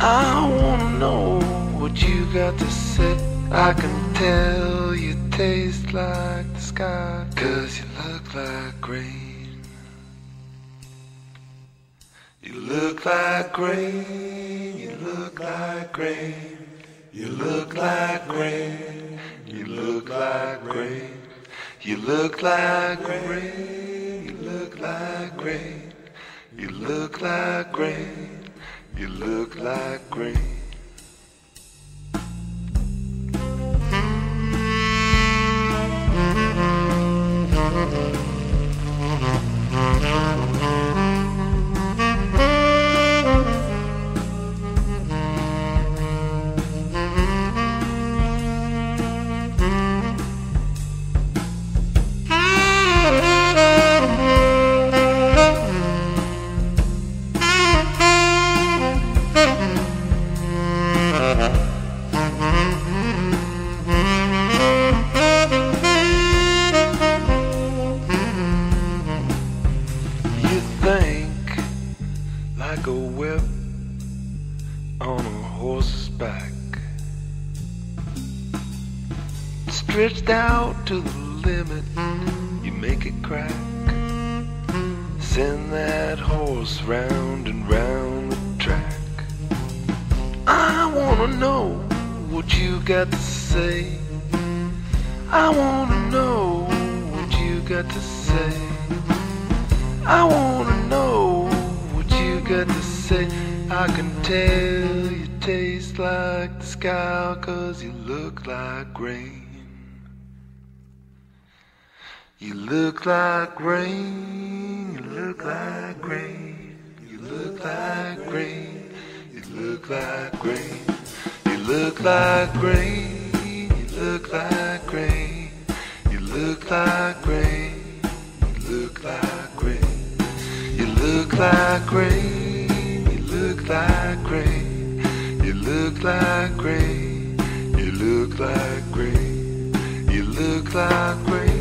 I wanna know what you got to say. I can tell you taste like the sky, cause you look like rain. You look like rain, you look like rain, you look like rain, you look like rain, you look like rain, you look like rain, you look like rain. You look like rain. A whip on a horse's back, stretched out to the limit. You make it crack. Send that horse round and round the track. I wanna know what you got to say. I wanna know what you got to say. I wanna know say. I can tell you taste like the sky, cause you look like rain. You look like rain, you look like rain, you look like rain, you look like rain, you look like rain, you look like rain, you look like rain, you look like rain. You look like rain, look like rain, you look like rain, you look like rain,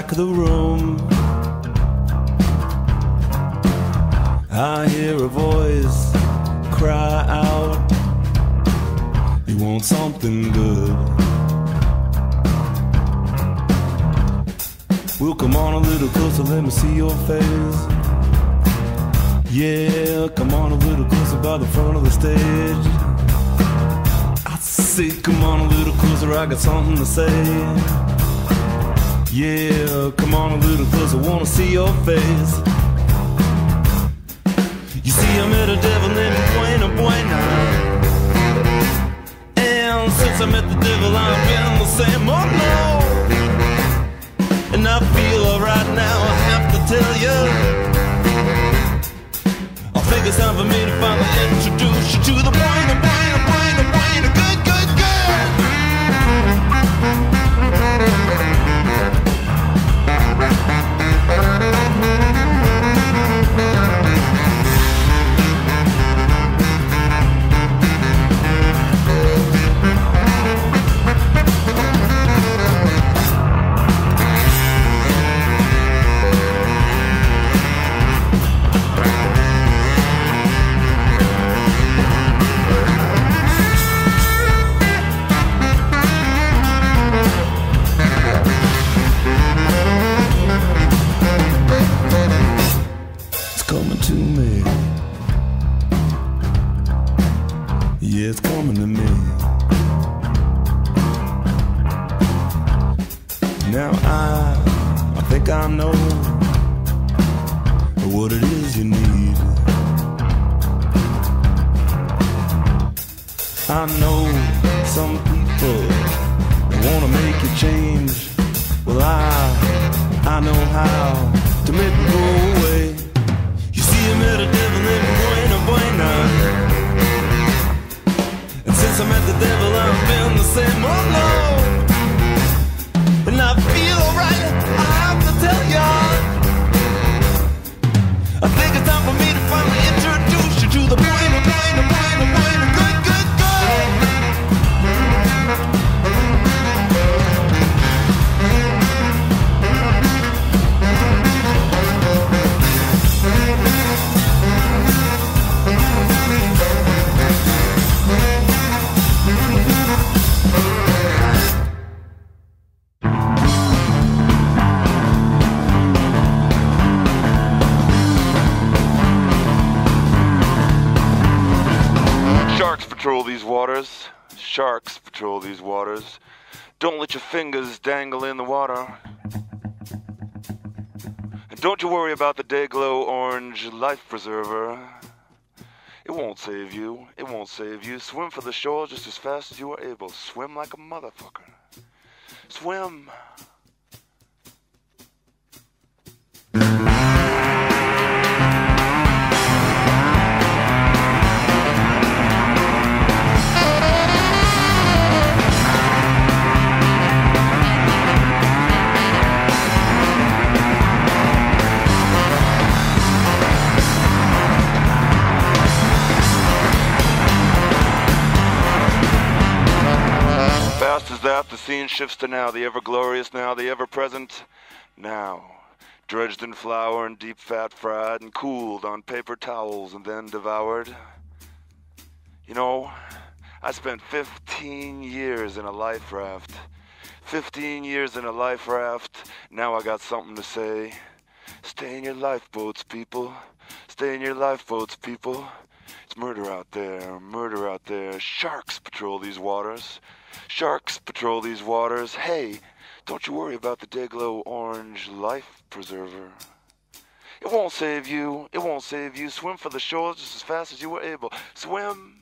back of the room. I hear a voice cry out, You want something good? We'll come on a little closer, let me see your face. Yeah, come on a little closer by the front of the stage. I say, come on a little closer, I got something to say. Yeah, come on a little closer, wanna see your face. You see, I met a devil named Buena Buena. And since I met the devil, I've been the same. Oh no! And I feel alright now, I have to tell you. I think it's time for me to finally introduce you to the Buena Buena It's coming to me. Now I, I think I know what it is you need. I know some people wanna make you change. Well, I, I know how to make it go away. You see, I met a devil I met the devil, I've been the same. Oh no! And I feel alright, I have to tell ya. I think it's time for me to finally introduce you to the Buena Buena Buena Buena. Patrol these waters. Sharks patrol these waters. Don't let your fingers dangle in the water. And don't you worry about the Day-Glo Orange Life Preserver. It won't save you. It won't save you. Swim for the shore just as fast as you are able. Swim like a motherfucker. Swim. The scene shifts to now, the ever glorious now, the ever present now. Dredged in flour and deep fat fried and cooled on paper towels and then devoured. You know, I spent 15 years in a life raft. 15 years in a life raft. Now I got something to say. Stay in your lifeboats, people. Stay in your lifeboats, people. It's murder out there, murder out there. Sharks patrol these waters. Sharks patrol these waters. Hey, don't you worry about the Day-Glo Orange Life Preserver. It won't save you. It won't save you. Swim for the shore just as fast as you were able. Swim.